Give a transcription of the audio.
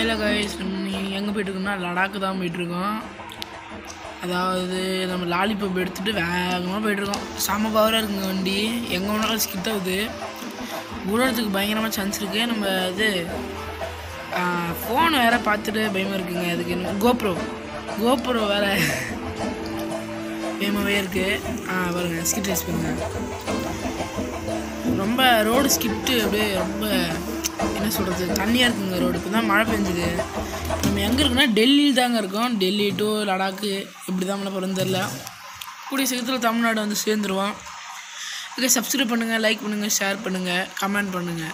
இல்லை கைஸ் எங்கே போயிட்டுருக்கோம்னா லடாக்கு தான் போயிட்டுருக்கோம் அதாவது நம்ம லாலிபப் எடுத்துகிட்டு வேகமாக போயிட்டுருக்கோம் செம பவராக இருக்குங்க வண்டி. எங்கே வேணாலும் ஸ்கிட் ஆகுது உழறதுக்கு பயங்கரமாக சான்ஸ் இருக்குது நம்ம இது ஃபோன் வேறு பார்த்துட்டு பயமாக இருக்குங்க. அதுக்கு என்ன கோப்ரோ கோப்ரோ வேறு பயமாகவே இருக்குது ஆ பாருங்க ஸ்கிட் ரைஸ் பண்ணுங்கள் ரொம்ப ரோடு ஸ்கிட்டு அப்படியே ரொம்ப என்ன சொல்கிறது தண்ணியாக இருக்குங்க ரோடு இப்போ தான் மழை பெஞ்சுது. நம்ம எங்கே இருக்கோம்னா டெல்லியில் தாங்க இருக்கோம். டெல்லி டு லடாக்கு இப்படி தான் மழை போகிறோன்னு தெரில கூடிய சீக்கிரத்தில் தமிழ்நாடு வந்து சேர்ந்துருவோம். ஓகே சப்ஸ்கிரைப் பண்ணுங்கள் லைக் பண்ணுங்கள் ஷேர் பண்ணுங்கள் கமெண்ட் பண்ணுங்கள்